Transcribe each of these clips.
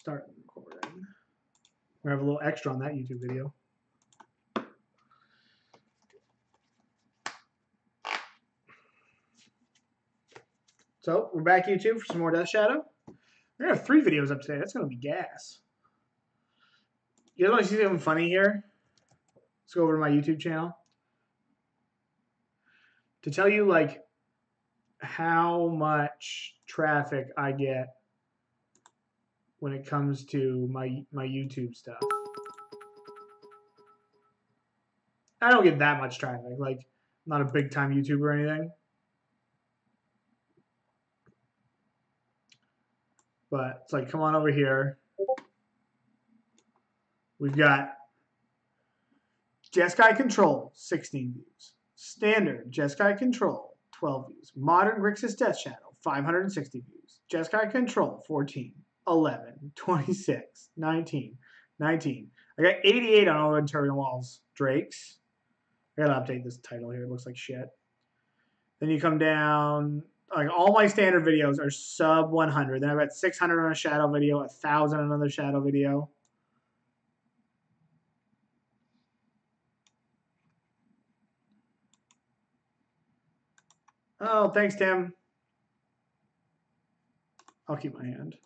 start recording. We have a little extra on that YouTube video. So we're back YouTube for some more Death Shadow. We're gonna have three videos up today. That's gonna be gas. You guys want to see something funny here? Let's go over to my YouTube channel to tell you like how much traffic I get when it comes to my my YouTube stuff. I don't get that much traffic. Like, I'm not a big time YouTuber or anything. But it's like, come on over here. We've got Jeskai Control, 16 views. Standard Jeskai Control, 12 views. Modern Grixis Death Shadow, 560 views. Jeskai Control, 14. 11, 26, 19, 19. I got 88 on all the Turbine Walls Drakes. I gotta update this title here. It looks like shit. Then you come down. Like all my standard videos are sub 100. Then I've got 600 on a shadow video, 1,000 on another shadow video. Oh, thanks, Tim. I'll keep my hand.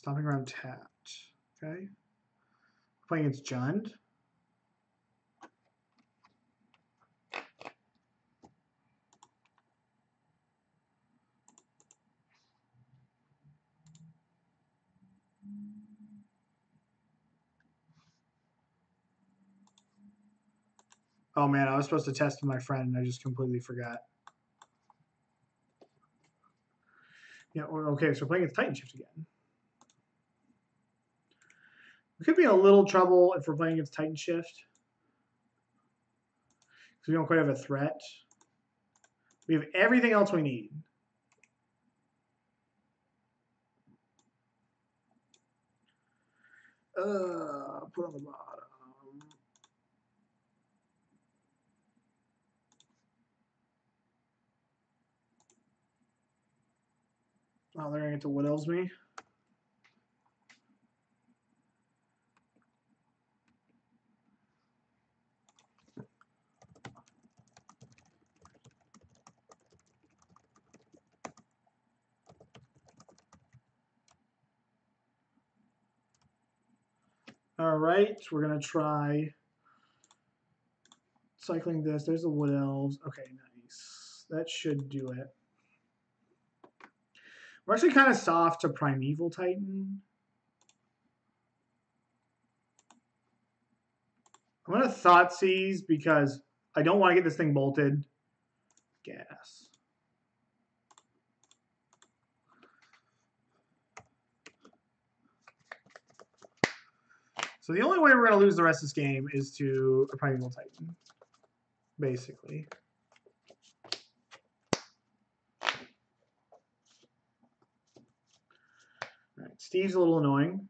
Stomping around tapped. Okay. Playing against Jund. Oh man, I was supposed to test with my friend and I just completely forgot. Yeah, okay, so playing against Titan Shift again. We could be in a little trouble if we're playing against Titan Shift. Because we don't quite have a threat. We have everything else we need. Uh, put on the bottom. Oh, they're going to get to Wood Elves me. All right, we're going to try cycling this. There's the Wood Elves. Okay, nice. That should do it. We're actually kind of soft to Primeval Titan. I'm going to Thoughtseize because I don't want to get this thing bolted. Gas. So the only way we're going to lose the rest of this game is to a Primeval Titan, basically. All right, Steve's a little annoying.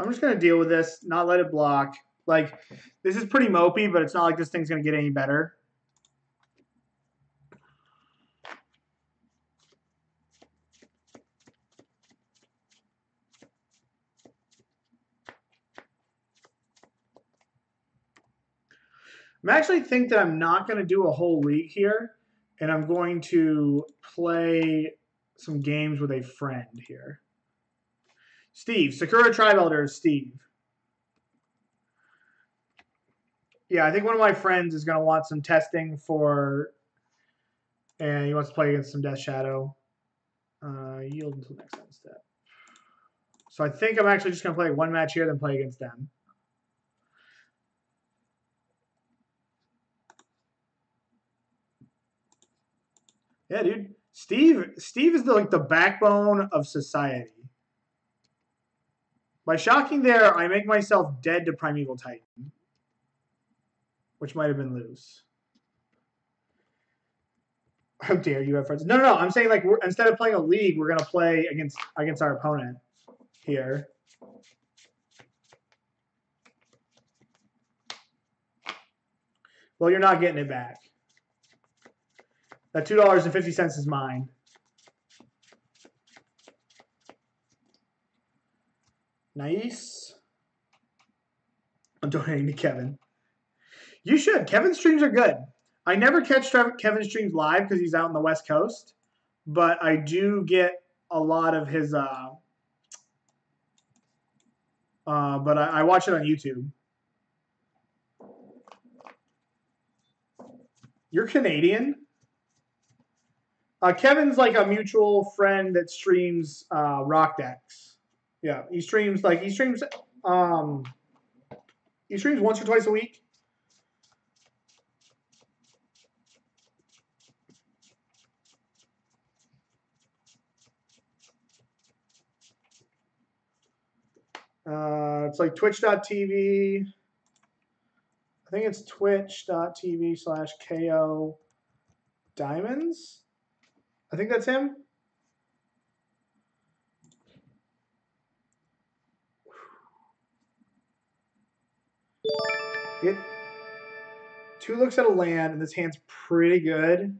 I'm just going to deal with this, not let it block. Like, this is pretty mopey, but it's not like this thing's going to get any better. I actually think that I'm not going to do a whole league here, and I'm going to play some games with a friend here. Steve, Sakura Tribe Elder, Steve. Yeah, I think one of my friends is going to want some testing for, and he wants to play against some Death Shadow. Uh, yield until next step. So I think I'm actually just going to play one match here, then play against them. Yeah, dude. Steve Steve is the, like the backbone of society. By shocking there, I make myself dead to Primeval Titan. Which might have been loose. How dare you have friends? No, no, no. I'm saying like we're, instead of playing a league, we're gonna play against against our opponent here. Well, you're not getting it back. That two dollars and fifty cents is mine. Nice. I'm donating to Kevin. You should. Kevin's streams are good. I never catch Kevin's streams live because he's out on the West Coast, but I do get a lot of his. Uh, uh, but I, I watch it on YouTube. You're Canadian? Uh, Kevin's like a mutual friend that streams uh, rock decks. Yeah, he streams like he streams um he streams once or twice a week. Uh, it's like twitch.tv. I think it's twitch.tv slash KO Diamonds. I think that's him. It two looks at a land, and this hand's pretty good.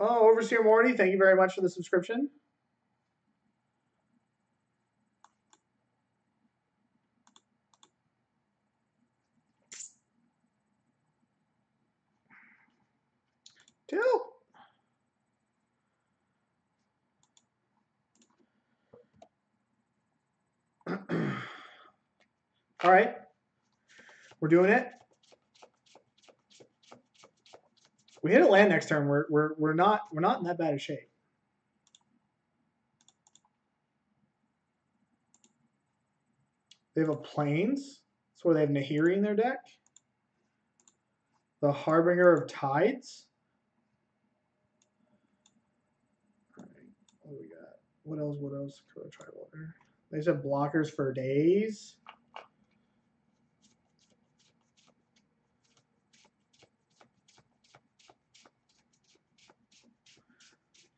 Oh, Overseer Morty, thank you very much for the subscription. All right. We're doing it. We hit a land next turn, we're we're we're not we're not in that bad of shape. They have a plains. That's where they have Nahiri in their deck. The Harbinger of Tides. What do we got? What else? What else? Tribal. They just have blockers for days.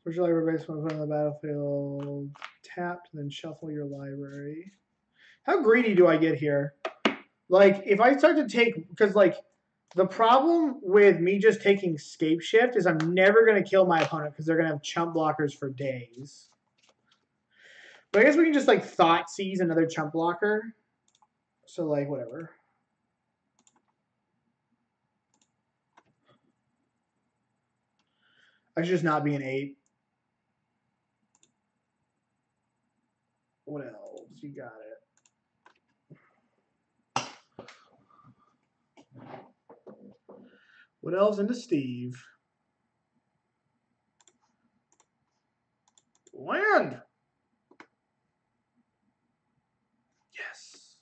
Search your library based on the battlefield. Tapped, then shuffle your library. How greedy do I get here? Like, if I start to take, because like, the problem with me just taking scape shift is I'm never going to kill my opponent because they're going to have chump blockers for days. But I guess we can just like Thoughtseize another chump blocker. So like whatever. I should just not be an eight. What else? You got it. What else into Steve? Land. Yes.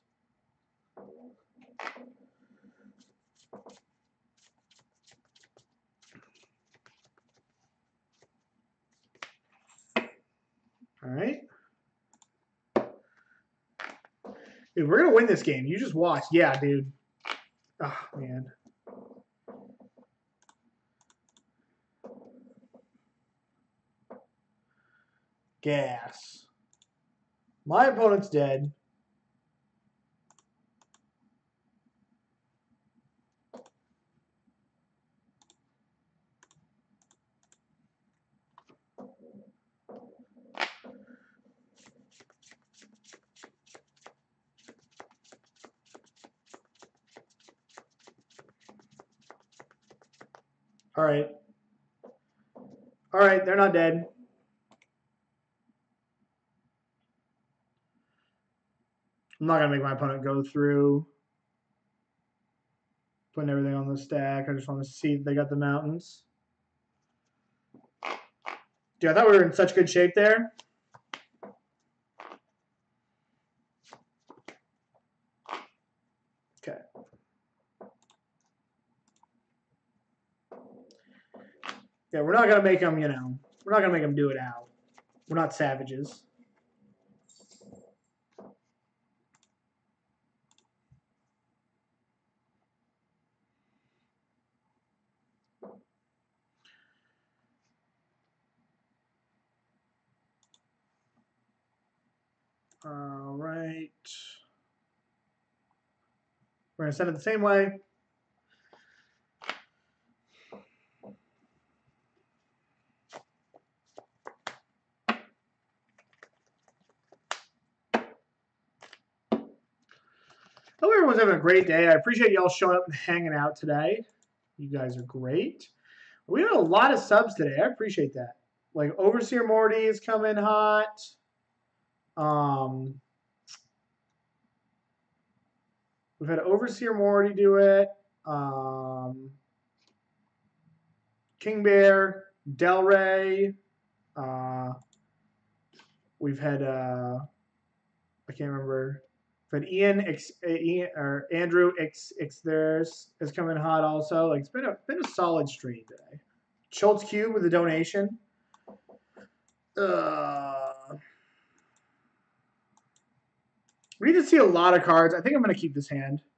All right. Dude, we're gonna win this game. You just watch. Yeah, dude. Oh man. Gas. My opponent's dead. All right. All right, they're not dead. I'm not going to make my opponent go through putting everything on the stack. I just want to see if they got the mountains. Dude, I thought we were in such good shape there. Yeah, we're not gonna make them. You know, we're not gonna make them do it out. We're not savages. All right. We're going to send it the same way. Hope everyone's having a great day. I appreciate y'all showing up and hanging out today. You guys are great. We had a lot of subs today. I appreciate that. Like Overseer Morty is coming hot. Um, we've had Overseer Morty do it. Um, King Bear, Del Rey. Uh, we've had uh, I can't remember. But Ian, X, Ian or Andrew X X there's is coming hot also. Like it's been a been a solid stream today. Schultz Cube with a donation. Uh, we need to see a lot of cards. I think I'm gonna keep this hand.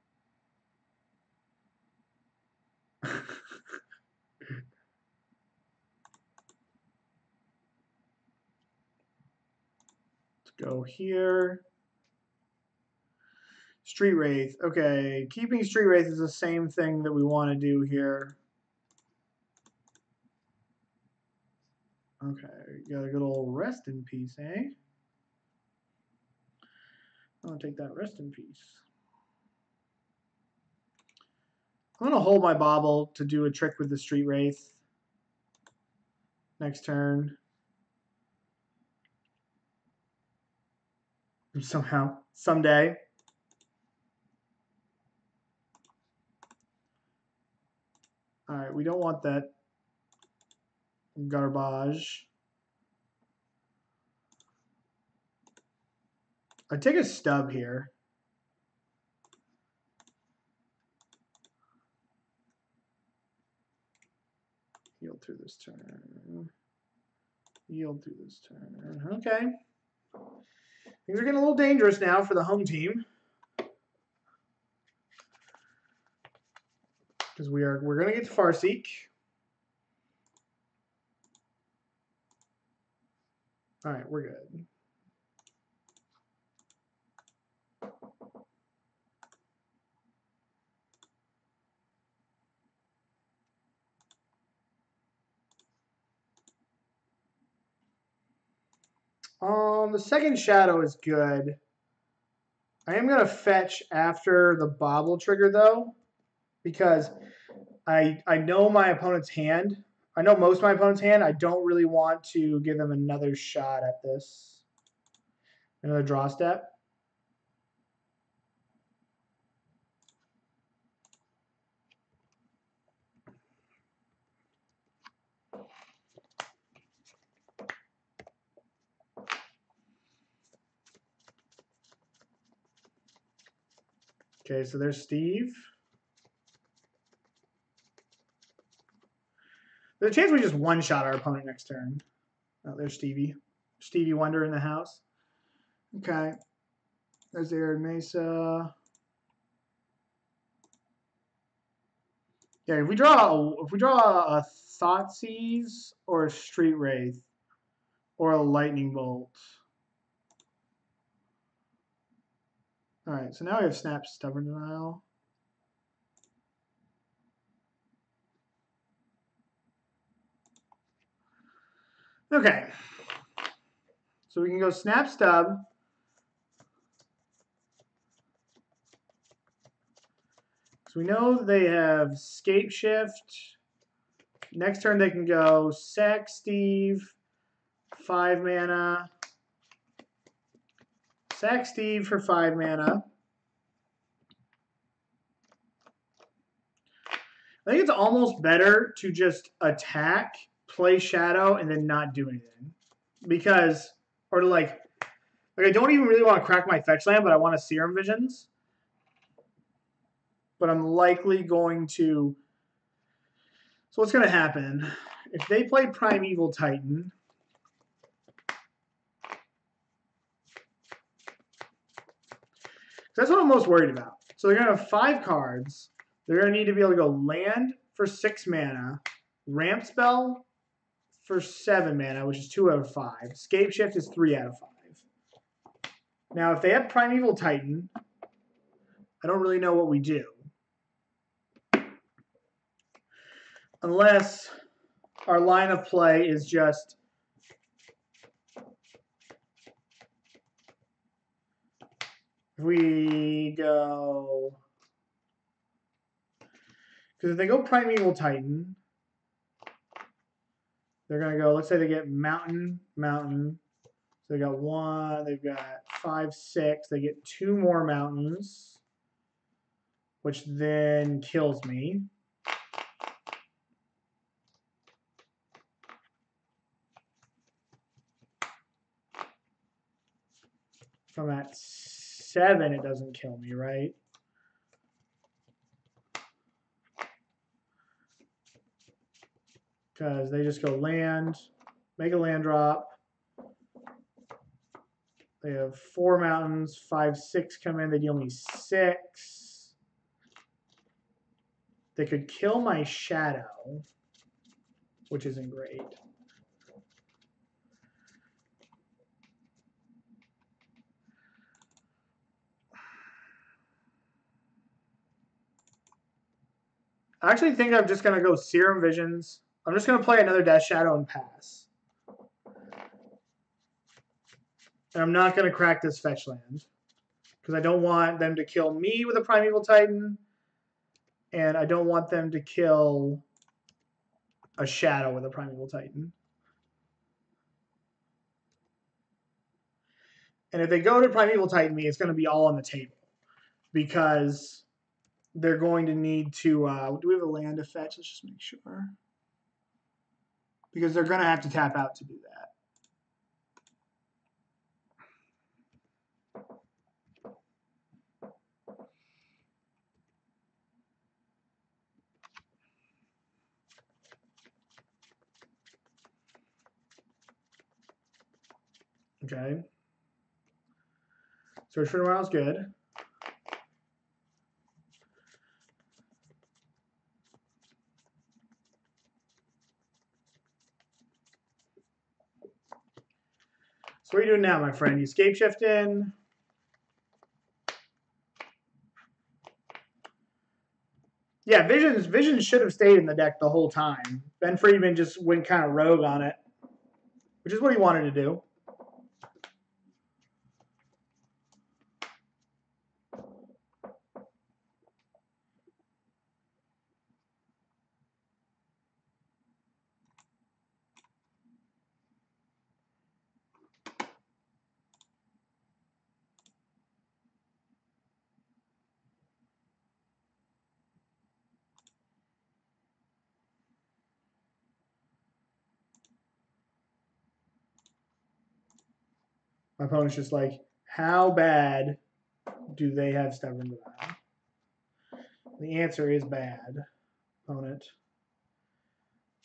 Let's go here. Street Wraith. Okay, keeping Street Wraith is the same thing that we want to do here. Okay, got a good old rest in peace, eh? I'll take that rest in peace. I'm going to hold my bauble to do a trick with the Street Wraith next turn. Somehow, someday. All right, we don't want that garbage. I take a stub here. Yield through this turn. Yield through this turn. Okay. Things are getting a little dangerous now for the home team. Because we are we're going to get to Farseek. All right, we're good. Um, the second shadow is good. I am going to fetch after the bauble trigger, though because I I know my opponent's hand. I know most of my opponent's hand. I don't really want to give them another shot at this. Another draw step. Okay, so there's Steve. There's a chance we just one shot our opponent next turn. Oh, there's Stevie. Stevie Wonder in the house. Okay. There's Arid Mesa. Yeah, if we draw a, if we draw a Thoughtseize or a Street Wraith or a Lightning Bolt. All right, so now we have Snap Stubborn Denial. Okay. So we can go snap stub. So we know they have scape shift. Next turn they can go sack Steve, five mana. Sack Steve for five mana. I think it's almost better to just attack play Shadow and then not do anything. Because, or to like, like I don't even really want to crack my fetch land, but I want to Serum Visions. But I'm likely going to. So what's going to happen? If they play Primeval Titan. That's what I'm most worried about. So they're going to have five cards. They're going to need to be able to go land for six mana, ramp spell, for seven mana, which is two out of five. Scape Shift is three out of five. Now, if they have Primeval Titan, I don't really know what we do. Unless our line of play is just we go because if they go primeval titan they're going to go let's say they get mountain mountain so they got one they've got five six they get two more mountains which then kills me if I'm at seven, it doesn't kill me, right? Because they just go land, make a land drop. They have four mountains, five, six come in. They deal me six. They could kill my shadow, which isn't great. I actually think I'm just going to go Serum Visions. I'm just going to play another Death Shadow and pass. And I'm not going to crack this fetch land. Because I don't want them to kill me with a Primeval Titan. And I don't want them to kill a Shadow with a Primeval Titan. And if they go to Primeval Titan me, it's going to be all on the table. Because they're going to need to. Uh, do we have a land to fetch? Let's just make sure. Because they're going to have to tap out to do that. Okay. Search for tomorrow is good. You doing now, my friend? You escape shift in. Yeah, Visions Visions should have stayed in the deck the whole time. Ben Friedman just went kind of rogue on it, which is what he wanted to do. My opponent's just like, how bad do they have stubborn? The answer is bad, opponent.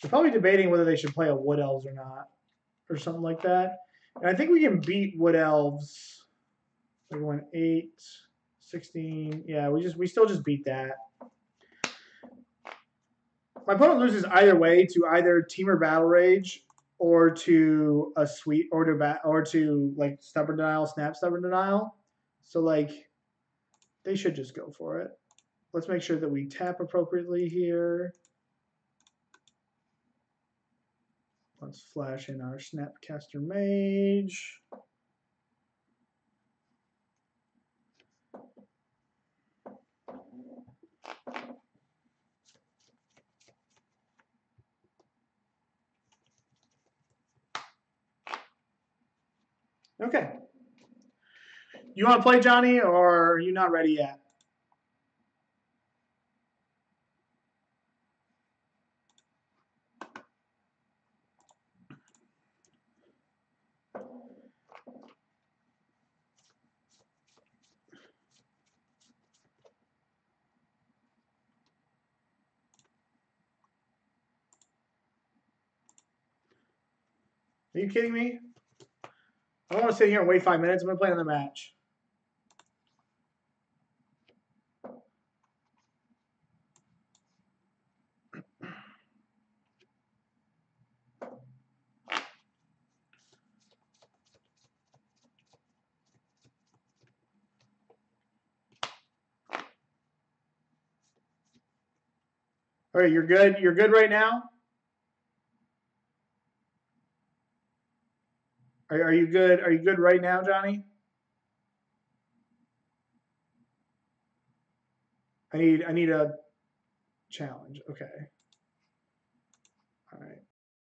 They're probably debating whether they should play a Wood Elves or not, or something like that. And I think we can beat Wood Elves. We went 8, 16. Yeah, we just we still just beat that. My opponent loses either way to either Temur Battle Rage or to a sweet or to bat or to like stubborn denial, snap stubborn denial. So like they should just go for it. Let's make sure that we tap appropriately here. Let's flash in our Snapcaster Mage. Okay. You want to play, Johnny, or are you not ready yet? Are you kidding me? I don't want to sit here and wait five minutes. I'm going to play another match. All right, you're good. You're good right now. Are, are you good? Are you good right now, Johnny? I need I need a challenge. Okay.